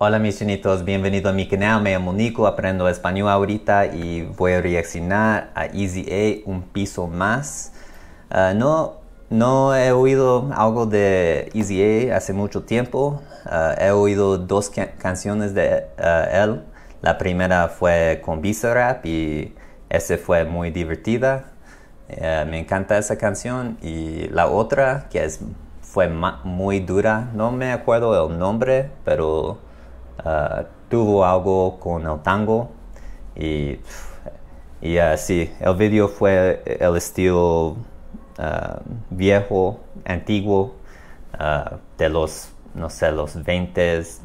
Hola mis chinitos, bienvenido a mi canal, me llamo Nico, aprendo español ahorita y voy a reaccionar a Easy A, un piso más. Ah, no, no he oído algo de Easy A hace mucho tiempo, ah, he oído dos canciones de ah, él, la primera fue con Visa Rap y esa fue muy divertida, eh, me encanta esa canción y la otra que es, fue muy dura, no me acuerdo el nombre, pero Ah, tuvo algo con el tango y, y uh, el video fue el estilo ah, viejo, antiguo, de los, no sé, los 20s,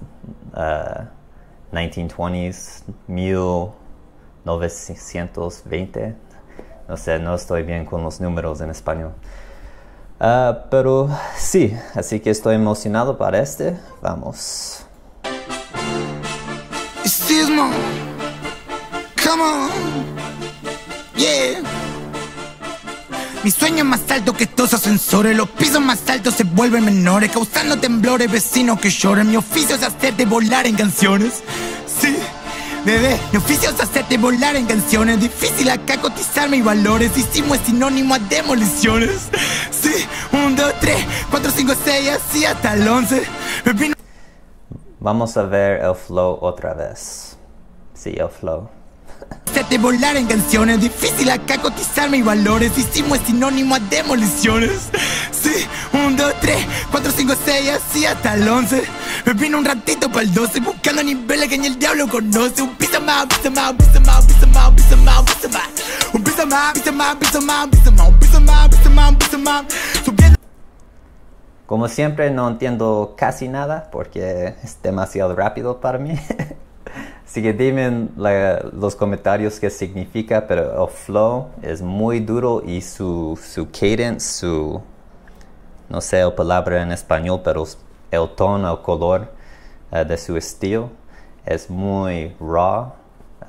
1920s, 1920. No sé, no estoy bien con los números en español. pero sí, así que estoy emocionado para este. Vamos. Sismo. Come on. Yeah. Mi sueño más alto que estos ascensores Los pisos más altos se vuelven menores Causando temblores, vecinos que lloren Mi oficio es hacerte volar en canciones Sí, bebé, mi oficio es hacerte volar en canciones Difícil acá cotizar mis valores Hicimos es sinónimo a demoliciones Sí, un, dos, tres, cuatro, cinco, seis, así hasta el once Vamos a ver el flow otra vez. El flow. te volar en canciones, difícil acá cotizar mis valores. Hicimos sinónimo a demoliciones. Sí, un, dos, tres, cuatro, cinco, seis, así hasta el once. Me vino un ratito para el 12, buscando niveles que ni el diablo conoce. Un piso más, piso más, piso más, piso más, piso más, piso más. Un piso más, piso más, piso más, piso más, un piso más, piso más, piso más. Como siempre no entiendo casi nada porque es demasiado rápido para mí. Así que dime en los comentarios qué significa, pero el flow es muy duro y su, su cadence, su, no sé la palabra en español, pero el tono, el color eh, de su estilo es muy raw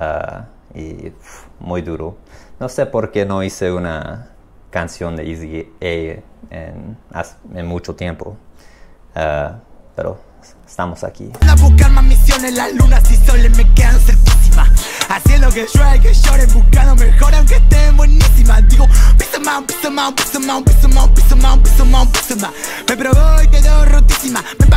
uh, y muy duro. No sé por qué no hice una canción de Easy A en, mucho tiempo. Uh, pero estamos aquí. A buscar más misiones, las lunas y soles me quedan cerquísimas. Haciendo que llueve, que llore, buscando mejor aunque estén buenísimas. Digo, pisa más, pisa más, pisa más, pisa más, pisa más, pisa más, pisa más. Me probó y quedó rotísima. Ven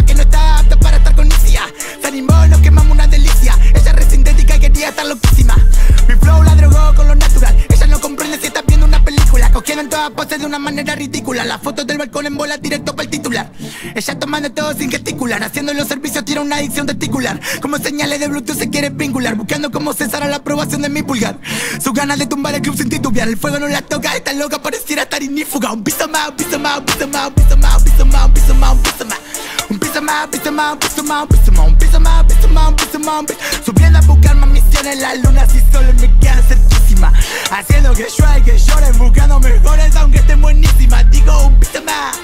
Poses de una manera ridícula. Las fotos del balcón en bola directo para el titular. Ella tomando todo sin gesticular. Haciendo los servicios tiene una adicción testicular. Como señales de Bluetooth se quiere vincular. Buscando cómo cesar a la aprobación de mi pulgar. Sus ganas de tumbar el club sin titubear. El fuego no la toca, esta loca pareciera estar inífuga. Un piso más, un piso más, un piso más, un piso más, un piso más, un piso más, un piso más. Un piso más, un piso más, un piso más, un piso más, un piso más, un piso más, un piso más, a buscar más misiones, la luna si solo me quedan cerquísima. Haciendo que llueva y que llore, buscando mejores aunque estén buenísimas. Digo un piso más,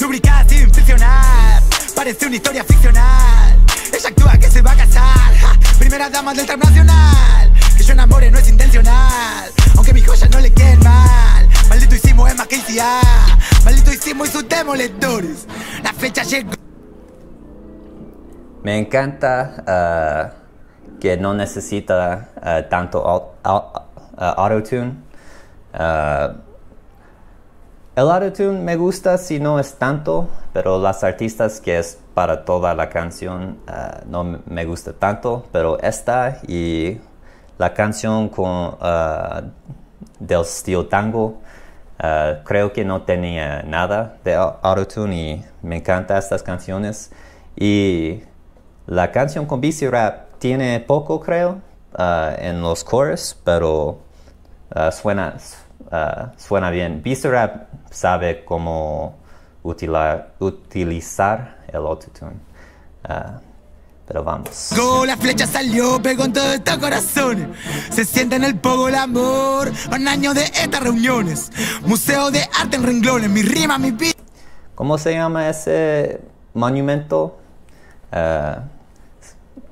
lubricada sin friccionar. Parece una historia ficcional. Ella actúa que se va a casar. primera dama del trap nacional. Que yo enamore no es intencional. Aunque mis joyas no le queden mal. Maldito hicimos es más que. Maldito hicimos y sus demoledores. La fecha llegó. Me encanta uh, que no necesita uh, tanto uh, autotune. el autotune me gusta si no es tanto, pero las artistas que es para toda la canción no me gusta tanto, pero esta y la canción con, del estilo tango creo que no tenía nada de autotune y me encantan estas canciones y la canción con BC Rap tiene poco, creo, uh, en los coros, pero uh, suena, uh, suena bien. BC Rap sabe cómo utilizar el autotune. Pero vamos. Go, la flecha salió, pegó en todo este corazón. Se siente en el pogo el amor. Un año de estas reuniones. Museo de arte en renglones. Mi rima, mi beat. ¿Cómo se llama ese monumento?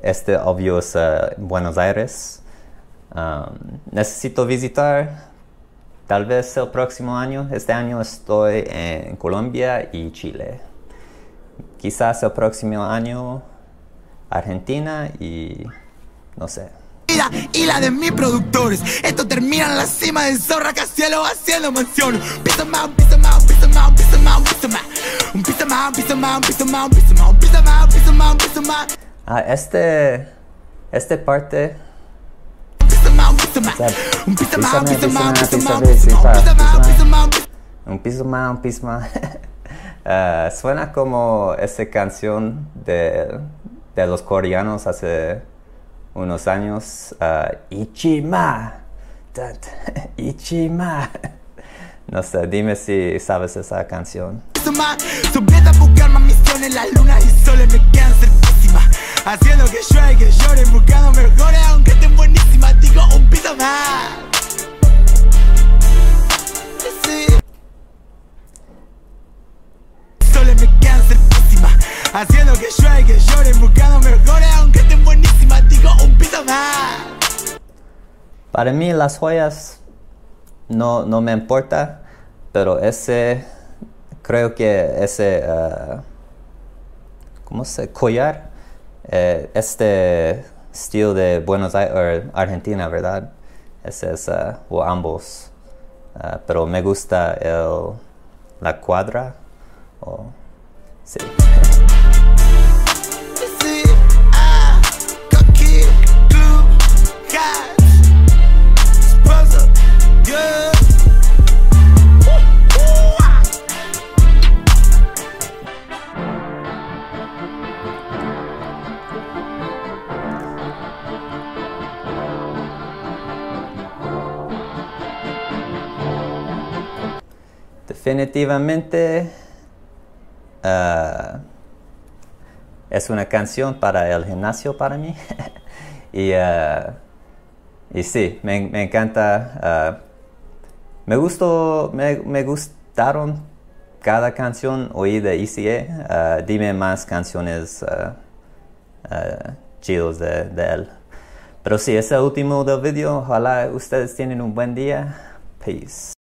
Este obvio es uh, Buenos Aires. Um, necesito visitar tal vez el próximo año. Este año estoy en Colombia y Chile. Quizás el próximo año Argentina y no sé. Y la de mis productores. Esto termina en la cima del zorra cielo haciendo mansión. Más, más, más, un más, más. Un más. Ah, este, este parte. Un piso más, un piso más. Un piso más, un piso más, un piso más, un piso más, un piso más. Un piso más, un piso más. Uh, suena como esa canción de, de los coreanos hace unos años. Uh, Ichima. Ichima. No sé, dime si sabes esa canción. Subiendo a buscar más misiones, las lunas y soles me quedan cerquísimas. Haciendo que llueve, que llore, Para mí las joyas no, no me importa, pero ese, creo que ese, uh, ¿cómo se? Collar, eh, este estilo de Buenos Aires, Argentina, ¿verdad? Ese es, uh, o ambos. Pero me gusta el, la cuadra, o, sí. Sí, Definitivamente ah, es una canción para el gimnasio para mí. y, ah, y sí, me, me encanta. ah, me gustó, me, me gustaron cada canción oí de. Ah, dime más canciones chidos de, de él. Pero sí, ese último del video. Ojalá ustedes tienen un buen día. Peace.